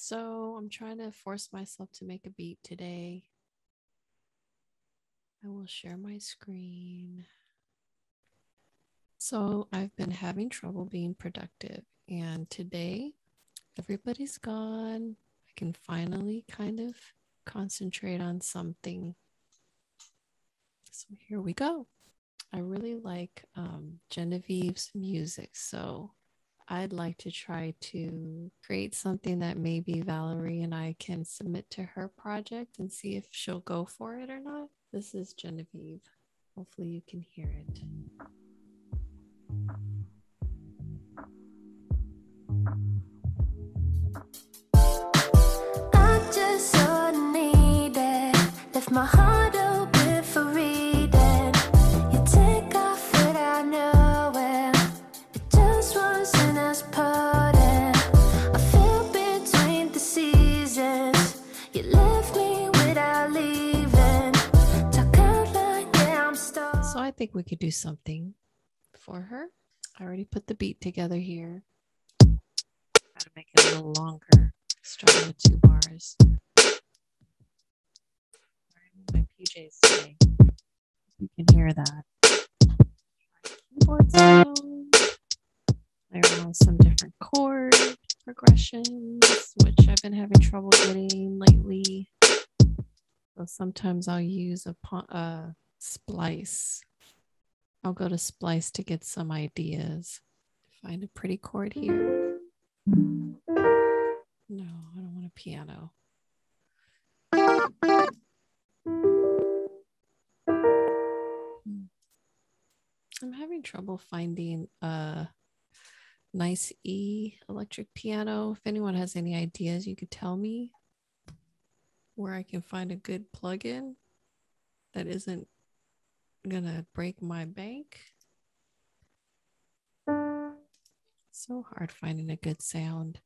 So I'm trying to force myself to make a beat today. I will share my screen. So I've been having trouble being productive, and today everybody's gone. I can finally kind of concentrate on something. So here we go. I really like um, Genevieve's music, so I'd like to try to create something that maybe Valerie and I can submit to her project and see if she'll go for it or not. This is Genevieve. Hopefully, you can hear it. I just so needed, left my heart I think we could do something for her. I already put the beat together here. Gotta make it a little longer. Starting with two bars. My PJs today. You can hear that. Keyboard sound. Around with some different chord progressions, which I've been having trouble getting lately. So sometimes I'll use a po- uh, splice. I'll go to splice to get some ideas. Find a pretty chord here. No, I don't want a piano. Hmm. I'm having trouble finding a nice E electric piano. If anyone has any ideas, you could tell me where I can find a good plugin that isn't gonna break my bank. So hard finding a good sound.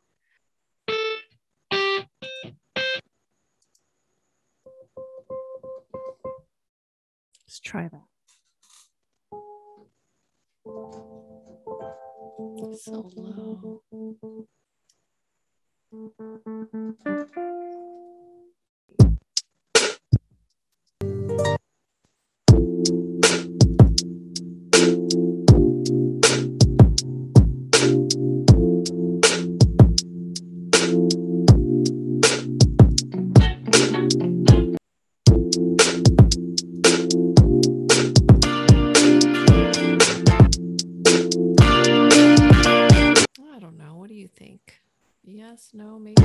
Let's try that. So low. Think? Yes, no, maybe.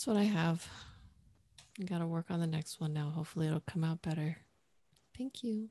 That's what I have. I got to work on the next one now. Hopefully, it'll come out better. Thank you.